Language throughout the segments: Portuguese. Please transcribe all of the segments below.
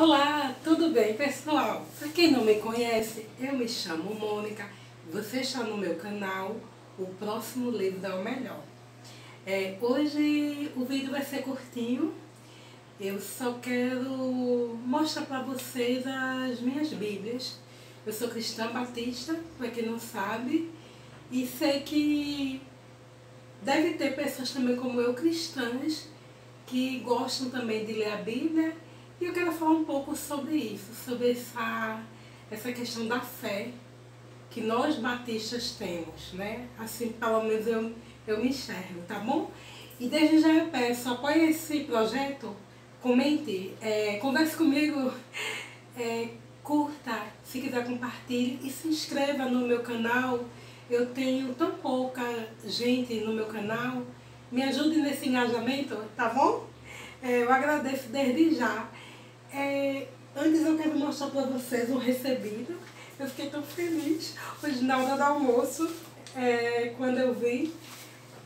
Olá, tudo bem pessoal? Para quem não me conhece, eu me chamo Mônica, você está no meu canal, o próximo livro dá o melhor. É, hoje o vídeo vai ser curtinho, eu só quero mostrar para vocês as minhas bíblias. Eu sou cristã batista, para quem não sabe, e sei que deve ter pessoas também como eu, cristãs, que gostam também de ler a Bíblia e eu quero falar um pouco sobre isso, sobre essa, essa questão da fé que nós batistas temos, né? Assim, pelo menos eu, eu me enxergo, tá bom? E desde já eu peço, apoie esse projeto, comente, é, converse comigo, é, curta, se quiser compartilhe e se inscreva no meu canal. Eu tenho tão pouca gente no meu canal, me ajude nesse engajamento, tá bom? É, eu agradeço desde já. É, antes eu quero mostrar para vocês um recebido. Eu fiquei tão feliz hoje na hora do almoço, é, quando eu vi,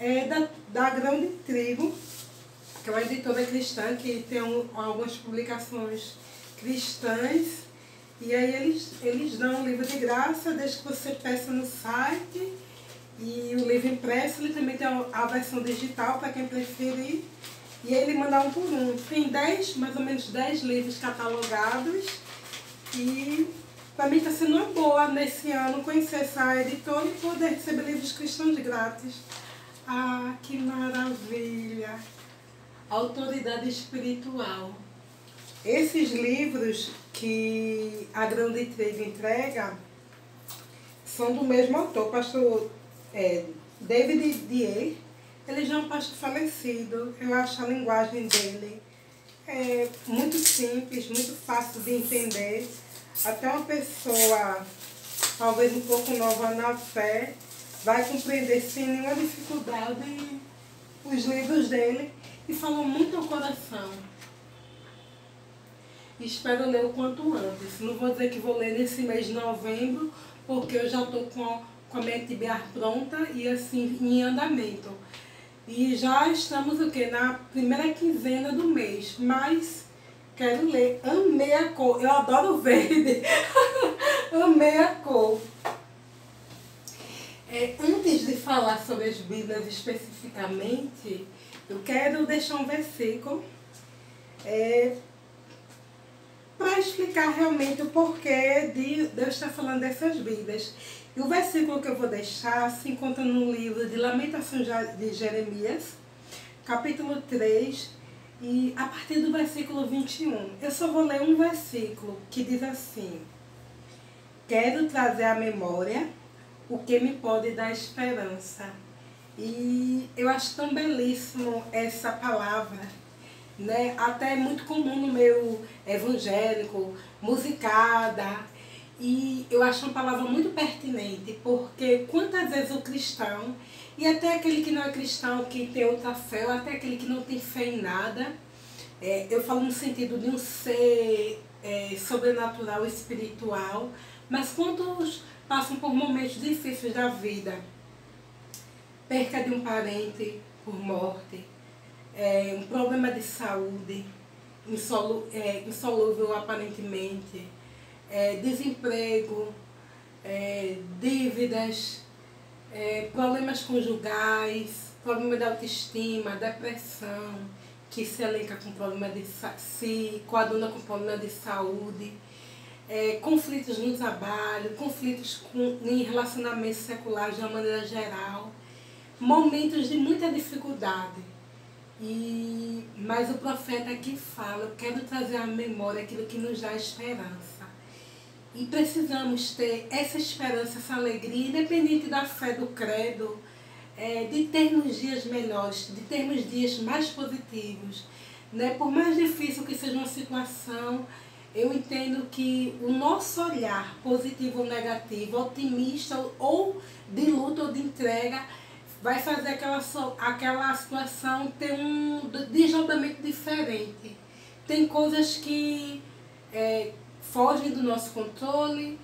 é da, da Grande Trigo, que é uma editora cristã que tem um, algumas publicações cristãs. E aí eles, eles dão um livro de graça, desde que você peça no site. E o livro impresso, ele também tem a versão digital para quem preferir. E ele manda um por um. Tem 10, mais ou menos 10 livros catalogados. E para mim está sendo uma boa nesse ano conhecer essa editora e poder receber livros cristãos grátis. Ah, que maravilha! Autoridade espiritual. Esses livros que a Grande Trigo entrega são do mesmo autor, pastor é, David Dier, ele já é um pastor falecido, eu acho a linguagem dele é muito simples, muito fácil de entender. Até uma pessoa, talvez um pouco nova na fé, vai compreender sem nenhuma dificuldade os livros dele e falou muito ao coração. Espero ler o quanto antes. Não vou dizer que vou ler nesse mês de novembro, porque eu já estou com, com a minha pronta e assim em andamento. E já estamos o que? Na primeira quinzena do mês. Mas quero ler. Amei a cor. Eu adoro verde. Amei a cor. É, antes de falar sobre as Bíblias especificamente, eu quero deixar um versículo é, para explicar realmente o porquê de Deus estar falando dessas Bíblias. E o versículo que eu vou deixar se encontra no livro de Lamentações de Jeremias, capítulo 3, e a partir do versículo 21. Eu só vou ler um versículo que diz assim: Quero trazer à memória o que me pode dar esperança. E eu acho tão belíssimo essa palavra, né? Até é muito comum no meu evangélico, musicada, e eu acho uma palavra muito pertinente, porque quantas vezes o cristão, e até aquele que não é cristão, que tem outra fé, ou até aquele que não tem fé em nada, é, eu falo no sentido de um ser é, sobrenatural, espiritual, mas quantos passam por momentos difíceis da vida? Perca de um parente por morte, é, um problema de saúde, insolu, é, insolúvel aparentemente, é, desemprego, é, dívidas, é, problemas conjugais, problema de autoestima, depressão, que se elenca com problema de se coaduna com problema de saúde, é, conflitos no trabalho, conflitos com, em relacionamentos seculares de uma maneira geral, momentos de muita dificuldade. E, mas o profeta aqui fala, eu quero trazer à memória aquilo que nos dá esperança. E precisamos ter essa esperança, essa alegria, independente da fé do credo, é, de termos dias melhores, de termos dias mais positivos. Né? Por mais difícil que seja uma situação, eu entendo que o nosso olhar positivo ou negativo, otimista ou de luta ou de entrega, vai fazer aquela, aquela situação ter um desdobramento diferente. Tem coisas que é, fogem do nosso controle,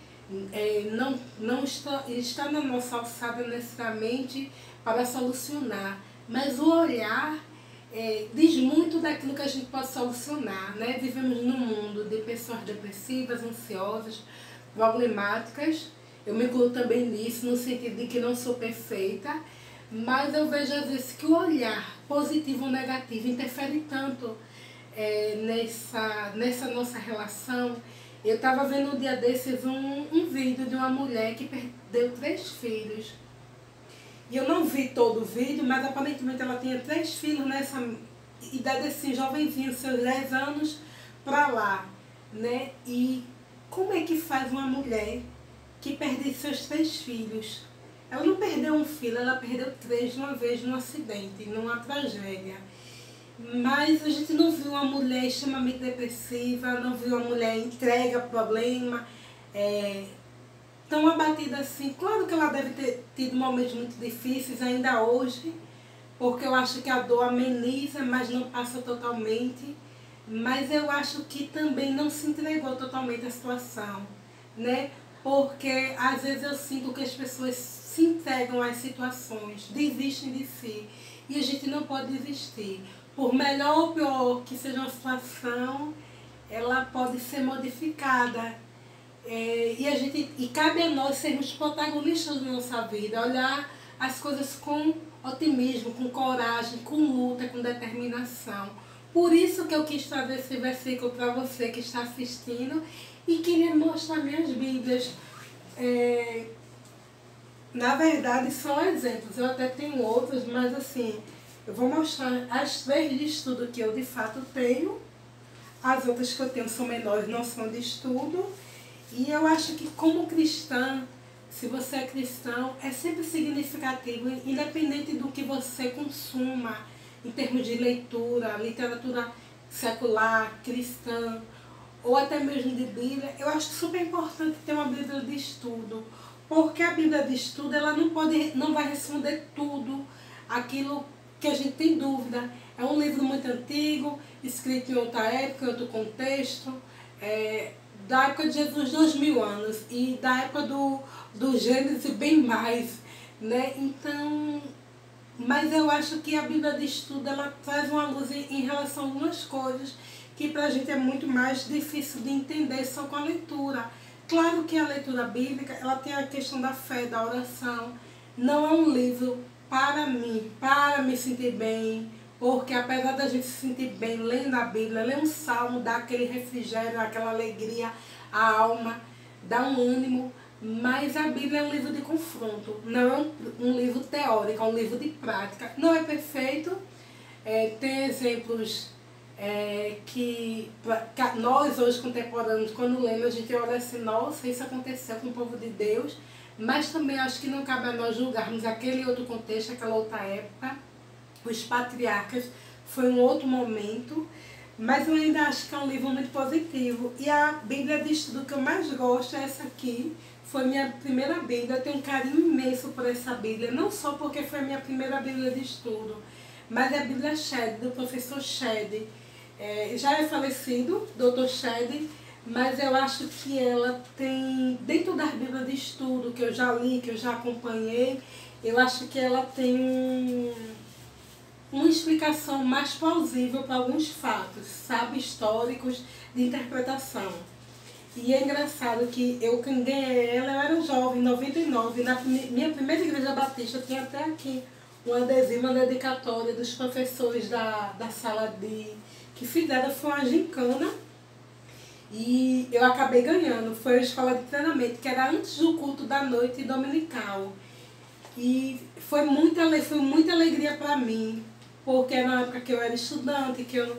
é, não, não está, está na nossa alçada necessariamente para solucionar, mas o olhar é, diz muito daquilo que a gente pode solucionar, né? Vivemos num mundo de pessoas depressivas, ansiosas, problemáticas. Eu me incluo também nisso, no sentido de que não sou perfeita, mas eu vejo às vezes que o olhar positivo ou negativo interfere tanto é, nessa, nessa nossa relação. Eu estava vendo um dia desses um, um vídeo de uma mulher que perdeu três filhos. E eu não vi todo o vídeo, mas aparentemente ela tinha três filhos nessa idade assim, jovenzinha, seus 10 anos para lá, né? E como é que faz uma mulher que perde seus três filhos? Ela não perdeu um filho, ela perdeu três de uma vez num acidente, numa tragédia. Mas a gente não viu uma mulher extremamente depressiva, não viu uma mulher entregue ao problema, é, tão abatida assim. Claro que ela deve ter tido momentos muito difíceis ainda hoje, porque eu acho que a dor ameniza, mas não passa totalmente. Mas eu acho que também não se entregou totalmente à situação, né? Porque às vezes eu sinto que as pessoas se entregam às situações, desistem de si. E a gente não pode desistir por melhor ou pior que seja uma situação, ela pode ser modificada. É, e, a gente, e cabe a nós sermos protagonistas da nossa vida, olhar as coisas com otimismo, com coragem, com luta, com determinação. Por isso que eu quis trazer esse versículo para você que está assistindo e queria mostrar minhas Bíblias. É, na verdade, são exemplos. Eu até tenho outros, mas assim, eu vou mostrar as três de estudo que eu de fato tenho. As outras que eu tenho são menores, não são de estudo. E eu acho que como cristã, se você é cristão, é sempre significativo, independente do que você consuma, em termos de leitura, literatura secular, cristã, ou até mesmo de Bíblia, eu acho super importante ter uma Bíblia de estudo, porque a Bíblia de estudo ela não pode, não vai responder tudo aquilo que a gente tem dúvida. É um livro muito antigo, escrito em outra época, em outro contexto, é, da época de Jesus, dois mil anos, e da época do, do Gênesis bem mais. Né? Então, mas eu acho que a Bíblia de Estudo ela traz uma luz em, relação a algumas coisas que para a gente é muito mais difícil de entender só com a leitura. Claro que a leitura bíblica ela tem a questão da fé, da oração. Não é um livro para mim, para me sentir bem, porque apesar da gente se sentir bem lendo a Bíblia, ler um salmo, dá aquele refrigério, aquela alegria à alma, dá um ânimo, mas a Bíblia é um livro de confronto, não é um, livro teórico, é um livro de prática. Não é perfeito, é, tem exemplos é, que, nós hoje contemporâneos, quando lemos, a gente olha assim, nossa, isso aconteceu com o povo de Deus, mas também acho que não cabe a nós julgarmos aquele outro contexto, aquela outra época. Os patriarcas foi um outro momento, mas eu ainda acho que é um livro muito positivo. E a Bíblia de estudo que eu mais gosto é essa aqui. Foi minha primeira Bíblia, eu tenho um carinho imenso por essa Bíblia, não só porque foi minha primeira Bíblia de estudo, mas é a Bíblia Shed, do professor Shed. É, já é falecido, doutor Shed, mas eu acho que ela tem, dentro das Bíblias de estudo que eu já li, que eu já acompanhei, eu acho que ela tem um, uma explicação mais plausível para alguns fatos, sabe, históricos de interpretação. E é engraçado que eu ganhei ela, eu era jovem, em 99, na minha primeira igreja batista, tinha até aqui um adesivo, uma dedicatória dos professores da, da sala de que fizeram, foi uma gincana, e eu acabei ganhando. Foi a escola de treinamento, que era antes do culto da noite dominical. E foi muita, foi muita alegria para mim, porque era uma época que eu era estudante, que eu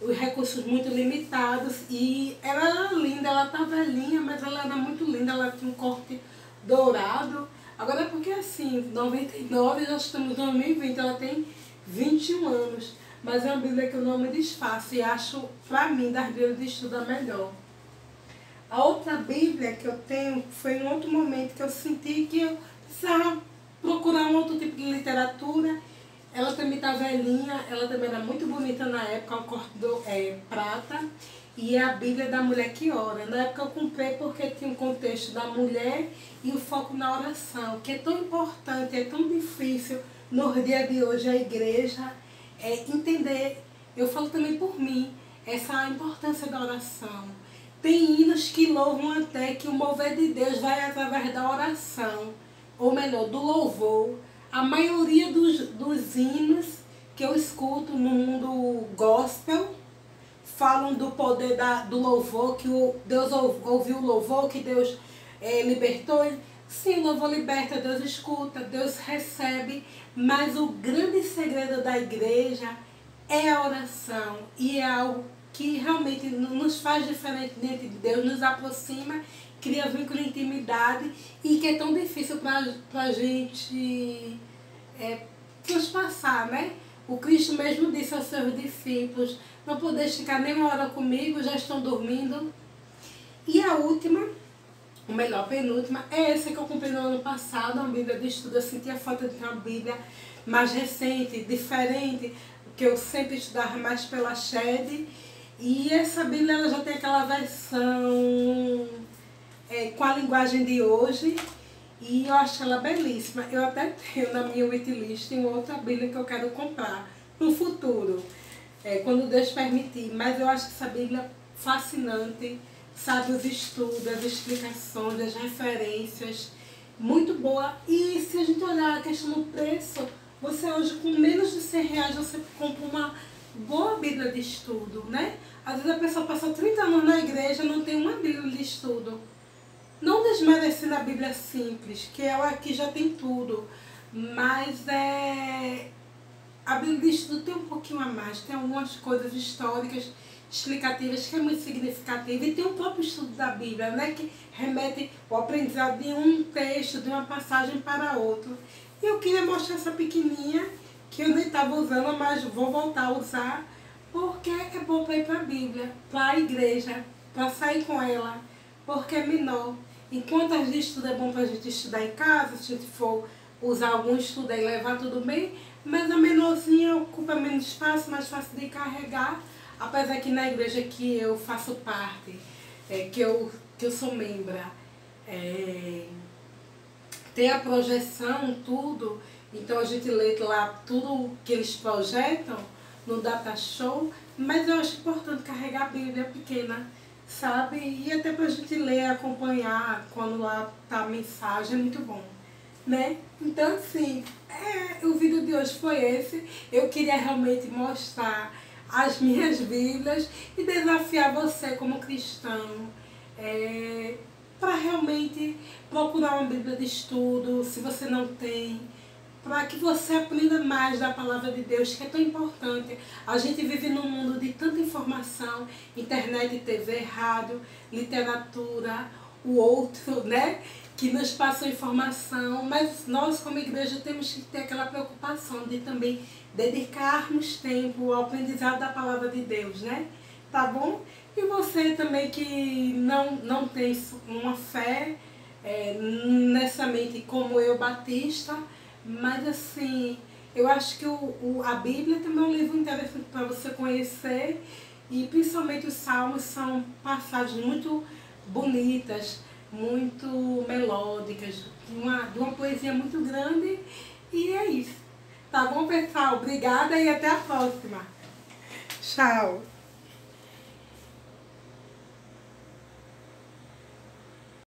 os recursos muito limitados e ela era linda, ela tá velhinha, mas ela era muito linda, ela tinha um corte dourado. Agora é porque assim, 99, nós estamos em 2020, ela tem 21 anos. Mas é uma Bíblia que eu não me desfaço e acho, para mim, das Bíblias de estudo a melhor. A outra Bíblia que eu tenho foi em outro momento que eu senti que eu precisava procurar um outro tipo de literatura. Ela também está velhinha, ela também era muito bonita na época, corte do, é, prata. E é a Bíblia da Mulher que Ora. Na época eu comprei porque tinha um contexto da mulher e o foco na oração, que é tão importante, é tão difícil no dia de hoje a igreja é entender, eu falo também por mim, essa importância da oração. Tem hinos que louvam até que o mover de Deus vai através da oração, ou melhor, do louvor. A maioria dos, dos hinos que eu escuto no mundo gospel falam do poder da, do louvor, que o, Deus ouviu o louvor, que Deus é, libertou. Sim, o louvor liberta, Deus escuta, Deus recebe, mas o grande segredo da igreja é a oração e é algo que realmente nos faz diferente diante de Deus, nos aproxima, cria vínculo de intimidade e que é tão difícil para a gente é, transpassar, né? O Cristo mesmo disse aos seus discípulos, não podeis ficar nem uma hora comigo, já estão dormindo. E a última, ou melhor, penúltima, é essa que eu comprei no ano passado, uma Bíblia de estudo. Eu sentia falta de uma Bíblia mais recente, diferente, que eu sempre estudava mais pela Shed. E essa Bíblia ela já tem aquela versão é, com a linguagem de hoje. E eu acho ela belíssima. Eu até tenho na minha wishlist uma outra Bíblia que eu quero comprar no futuro, é, quando Deus permitir. Mas eu acho essa Bíblia fascinante, sabe os estudos, as explicações, as referências, muito boa. E se a gente olhar a questão do preço, você hoje com menos de 100 reais você compra uma boa Bíblia de estudo, né? Às vezes a pessoa passa 30 anos na igreja e não tem uma Bíblia de estudo. Não desmerecendo a Bíblia simples, que ela aqui já tem tudo, mas é, a Bíblia de estudo tem um pouquinho a mais, tem algumas coisas históricas, explicativas que é muito significativa e tem o próprio estudo da Bíblia, né, que remete o aprendizado de um texto, de uma passagem para outro. E eu queria mostrar essa pequenininha, que eu nem estava usando, mas vou voltar a usar, porque é bom para ir para a Bíblia, para a igreja, para sair com ela, porque é menor. Enquanto as de estudo é bom para a gente estudar em casa, se a gente for usar algum estudo e levar tudo bem, mas a menorzinha ocupa menos espaço, mais fácil de carregar, apesar que na igreja que eu faço parte, é, que, eu, que eu sou membra, é, tem a projeção, tudo, então a gente lê lá tudo que eles projetam no data show, mas eu acho importante carregar a Bíblia pequena, sabe? E até para a gente ler, acompanhar quando lá tá a mensagem, é muito bom, né? Então, assim, é, o vídeo de hoje foi esse. Eu queria realmente mostrar as minhas Bíblias e desafiar você como cristão. É, para realmente procurar uma Bíblia de estudo, se você não tem, para que você aprenda mais da palavra de Deus, que é tão importante. A gente vive num mundo de tanta informação, internet, TV, rádio, literatura, o outro, né? Que nos passa informação, mas nós como igreja temos que ter aquela preocupação de também dedicarmos tempo ao aprendizado da palavra de Deus, né? Tá bom? E você também que não, não tem uma fé é, nessa mente como eu, Batista, mas assim, eu acho que o, o, a Bíblia também é um livro interessante para você conhecer e principalmente os salmos são passagens muito bonitas, muito melódicas, de uma, de uma poesia muito grande e é isso. Tá bom, pessoal? Obrigada e até a próxima. Tchau!